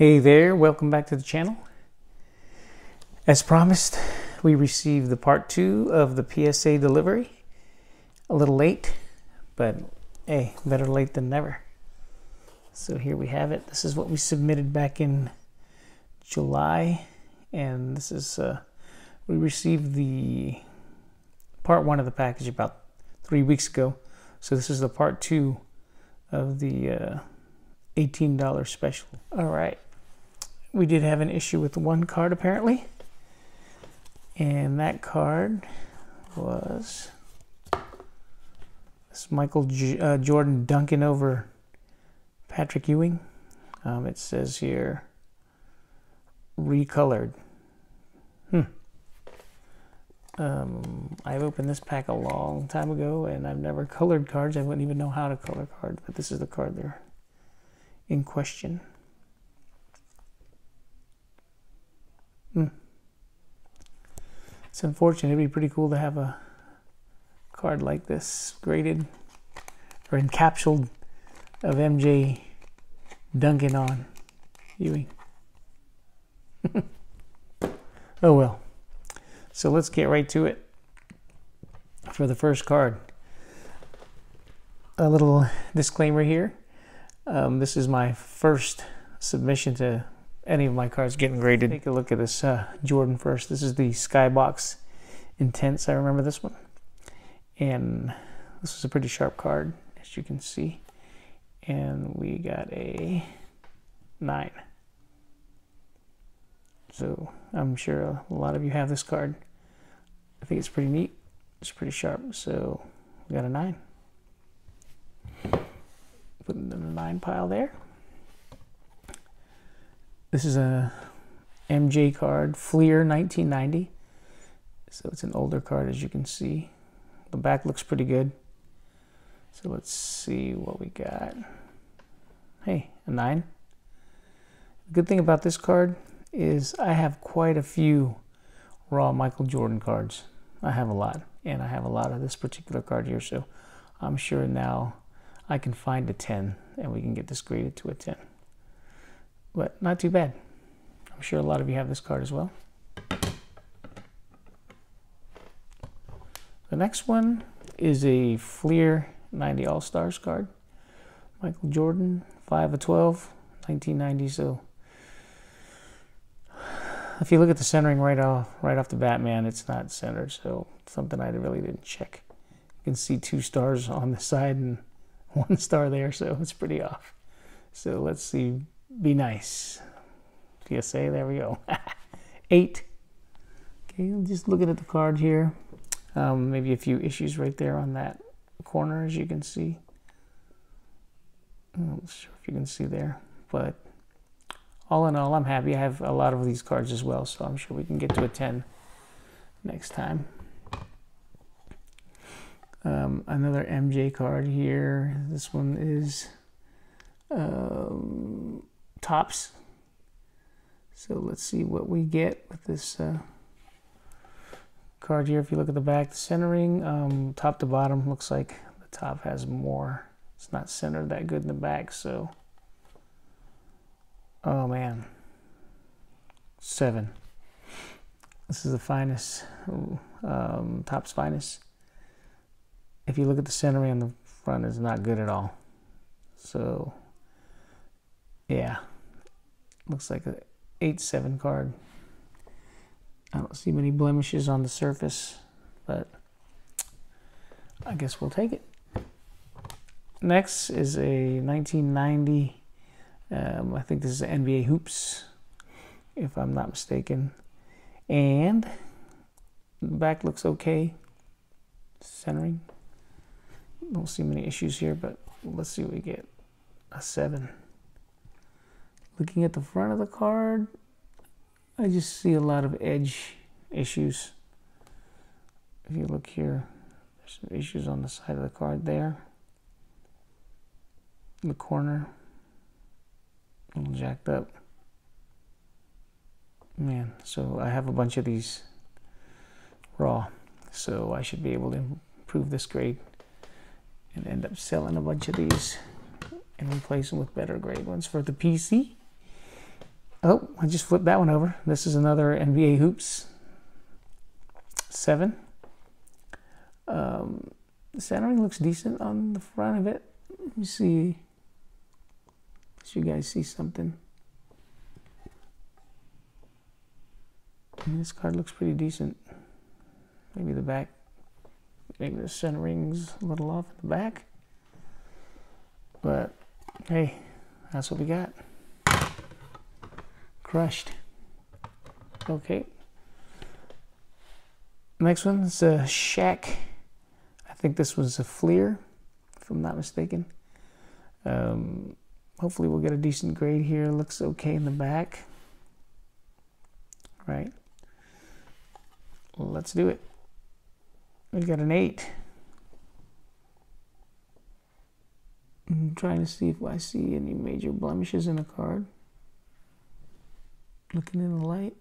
Hey there, welcome back to the channel. As promised, we received the part two of the PSA delivery. A little late, but hey, better late than never. So here we have it. This is what we submitted back in July, and this is, uh, we received the part one of the package about three weeks ago. So this is the part two of the uh, $18 special. All right. We did have an issue with one card apparently. And that card was this Michael J uh, Jordan Duncan over Patrick Ewing. Um, it says here recolored. Hmm. Um, I've opened this pack a long time ago and I've never colored cards. I wouldn't even know how to color cards, but this is the card there in question. It's unfortunate. It'd be pretty cool to have a card like this graded or encapsulated of MJ dunking on Ewing. oh well. So let's get right to it. For the first card, a little disclaimer here. Um, this is my first submission to any of my cards getting graded. Take a look at this uh, Jordan first. This is the Skybox Intense. I remember this one. And this is a pretty sharp card, as you can see. And we got a 9. So I'm sure a lot of you have this card. I think it's pretty neat. It's pretty sharp. So we got a 9. Putting the 9 pile there. This is a MJ card, Fleer 1990. So it's an older card as you can see. The back looks pretty good. So let's see what we got. Hey, a 9. The good thing about this card is I have quite a few raw Michael Jordan cards. I have a lot, and I have a lot of this particular card here, so I'm sure now I can find a 10 and we can get this graded to a 10. But not too bad. I'm sure a lot of you have this card as well. The next one is a Fleer 90 All-Stars card. Michael Jordan, 5 of 12, 1990. So if you look at the centering right off right off the bat, man, it's not centered. So something I really didn't check. You can see two stars on the side and one star there, so it's pretty off. So let's see. Be nice. PSA, there we go. Eight. Okay, just looking at the card here. Um, maybe a few issues right there on that corner, as you can see. I'm not sure if you can see there, but all in all, I'm happy. I have a lot of these cards as well, so I'm sure we can get to a 10 next time. Um, another MJ card here. This one is um, Topps. So let's see what we get with this uh, card here. If you look at the back, the centering, um, top to bottom, looks like the top has more. It's not centered that good in the back, so. Oh man. Seven. This is the finest, um, Topps finest. If you look at the centering on the front, it's not good at all. So, yeah. Looks like an 8-7 card. I don't see many blemishes on the surface, but I guess we'll take it. Next is a 1990, um, I think this is NBA Hoops, if I'm not mistaken. And back looks okay. Centering. Don't see many issues here, but let's see what we get. A 7. Looking at the front of the card, I just see a lot of edge issues. If you look here, there's some issues on the side of the card there. In the corner, a little jacked up. Man, so I have a bunch of these raw, so I should be able to improve this grade and end up selling a bunch of these and replace them with better grade ones for the PC. Oh, I just flipped that one over. This is another NBA Hoops 7. Um, the centering looks decent on the front of it. Let me see. Let you guys see something. And this card looks pretty decent. Maybe the back, maybe the centering's a little off at the back. But hey, that's what we got. Crushed. Okay. Next one is a Shaq. I think this was a Fleer, if I'm not mistaken. Um, hopefully we'll get a decent grade here. Looks okay in the back. Right. Let's do it. We got an 8. I'm trying to see if I see any major blemishes in the card. Looking in the light,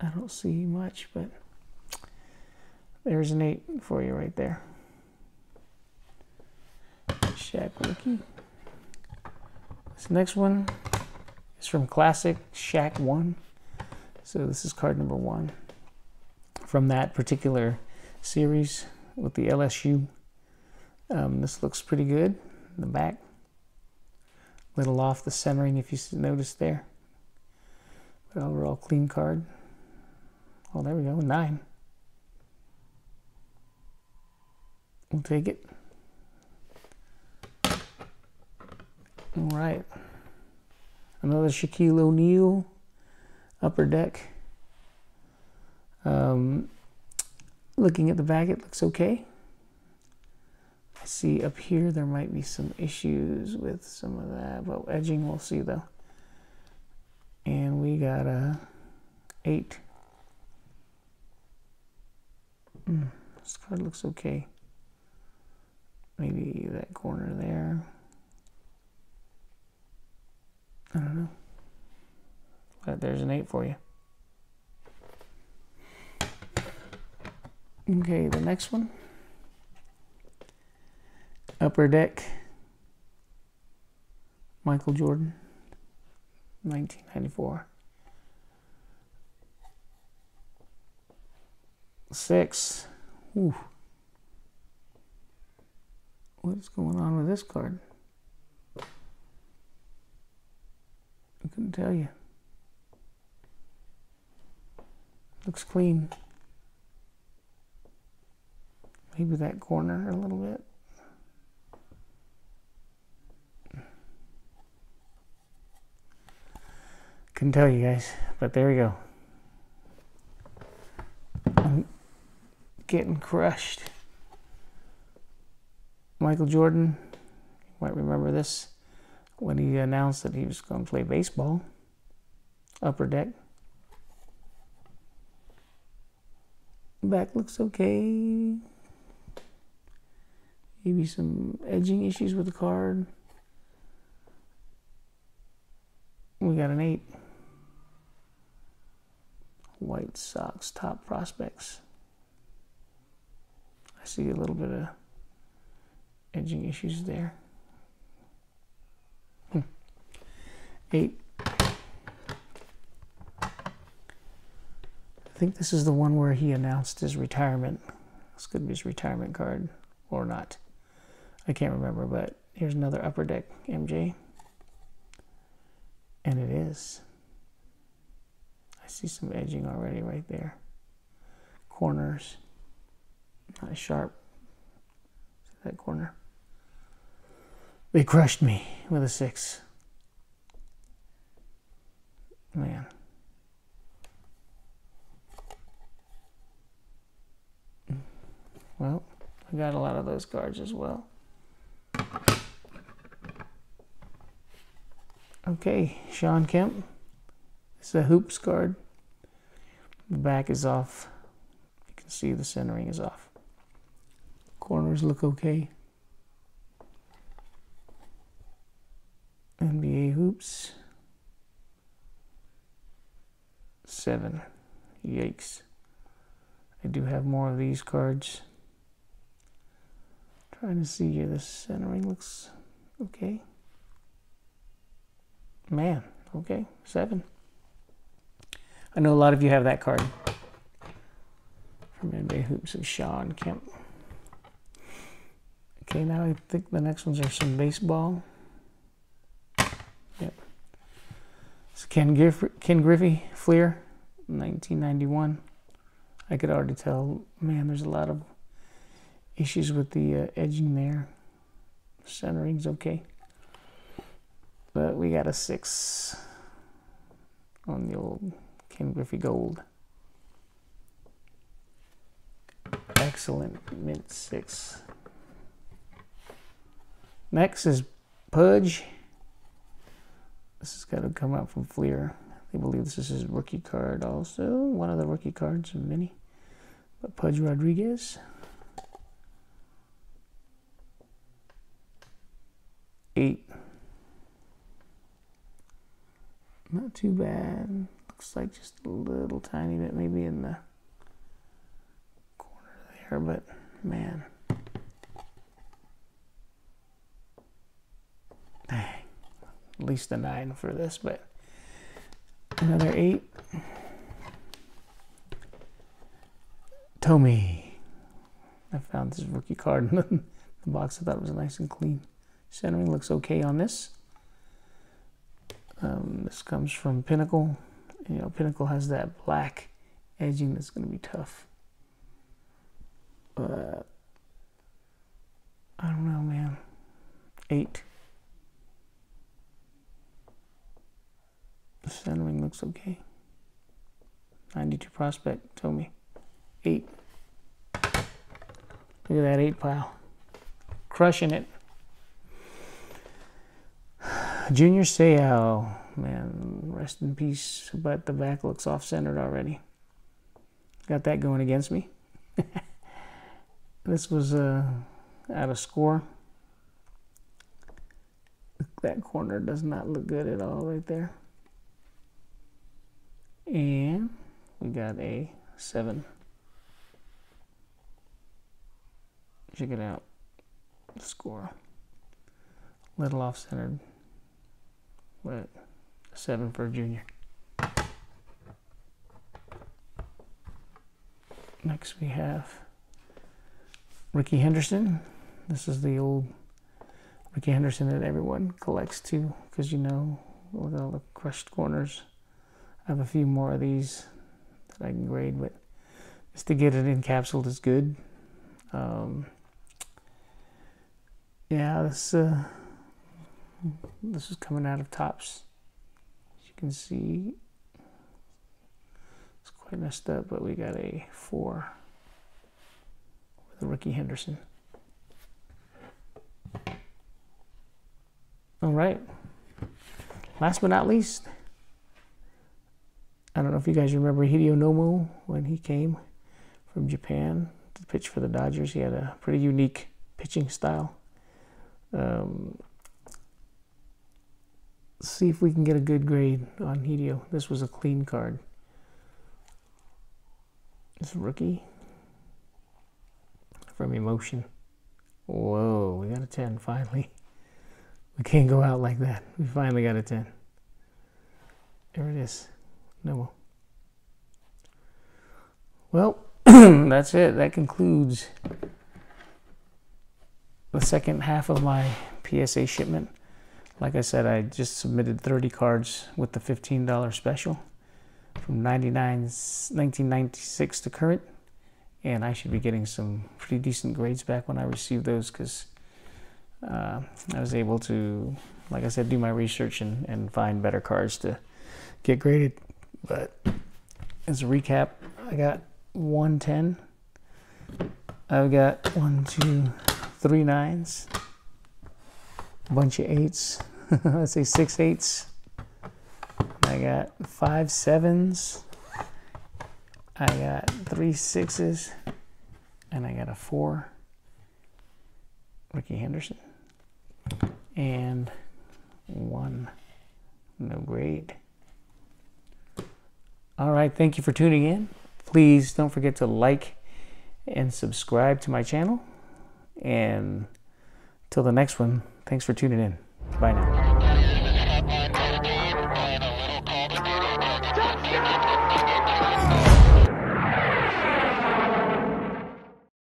I don't see much, but there's an 8 for you right there. Shaq rookie. This next one is from Classic Shaq 1. So this is card number 1 from that particular series with the LSU. Um, this looks pretty good in the back. Little off the centering if you notice there. But overall clean card. Oh, there we go, nine. We'll take it. All right. Another Shaquille O'Neal upper deck. Um, looking at the back, it looks okay. I see up here there might be some issues with some of that, but edging we'll see though. Got a eight. Mm, this card looks okay. Maybe that corner there. I don't know. But there's an eight for you. Okay, the next one. Upper Deck. Michael Jordan. 1994. Six. Ooh. What's going on with this card? I couldn't tell you. Looks clean. Maybe that corner a little bit. Couldn't tell you guys, but there we go. I'm getting crushed. Michael Jordan, you might remember this when he announced that he was going to play baseball. Upper deck. Back looks okay. Maybe some edging issues with the card. We got an 8. White Sox top prospects. See a little bit of edging issues there. Hmm. 8. I think this is the one where he announced his retirement. This could be his retirement card or not. I can't remember, but here's another upper deck MJ. And it is. I see some edging already right there. Corners. Not sharp. That corner? They crushed me with a six. Man. Well, I got a lot of those cards as well. Okay, Shawn Kemp. It's a hoops card. The back is off. You can see the centering is off. Corners look okay. NBA hoops. Seven. Yikes. I do have more of these cards. Trying to see here, the centering looks okay. Man, Okay, seven. I know a lot of you have that card from NBA Hoops of Shawn Kemp. Okay, now I think the next ones are some baseball. Yep. It's Ken, Griff Ken Griffey, Fleer, 1991. I could already tell, man, there's a lot of issues with the uh, edging there. Centering's okay. But we got a six on the old Ken Griffey Gold. Excellent mint six. Next is Pudge. This has got to come out from Fleer. They believe this is his rookie card also. One of the rookie cards of many. But Pudge Rodriguez. Eight. Not too bad. Looks like just a little tiny bit maybe in the corner there, but man. At least a nine for this, but another eight. Tommy. I found this rookie card in the box. I thought it was nice and clean. Centering looks okay on this. Um, this comes from Pinnacle. You know, Pinnacle has that black edging that's going to be tough. But I don't know, man. Eight. Centering looks okay. 92 prospect, told me. Eight. Look at that eight pile. Crushing it. Junior Seau, man, rest in peace. But the back looks off centered already. Got that going against me. this was uh, out of score. That corner does not look good at all right there. And we got a seven. Check it out. Score. Little off centered. What? Seven for a junior. Next we have Rickey Henderson. This is the old Rickey Henderson that everyone collects too, because you know, look at all the crushed corners. I have a few more of these that I can grade, but just to get it encapsulated is good. Um, yeah, this uh, this is coming out of Topps. As you can see, it's quite messed up, but we got a four with a Rickey Henderson. All right. Last but not least, I don't know if you guys remember Hideo Nomo when he came from Japan to pitch for the Dodgers. He had a pretty unique pitching style. Um, see if we can get a good grade on Hideo. This was a clean card. This rookie from Emotion. Whoa, we got a 10 finally. We can't go out like that. We finally got a 10. There it is. No Well, that's it. That concludes the second half of my PSA shipment. Like I said, I just submitted 30 cards with the $15 special from 99, 1996 to current. And I should be getting some pretty decent grades back when I receive those because uh, I was able to, like I said, do my research and, and find better cards to get graded. But as a recap, I got 110. I've got one, two, three nines, a bunch of eights, let's say six eights. I got five sevens. I got three sixes, and I got a four. Rickey Henderson, and one no grade. All right, thank you for tuning in. Please don't forget to like and subscribe to my channel. And till the next one, thanks for tuning in. Bye now.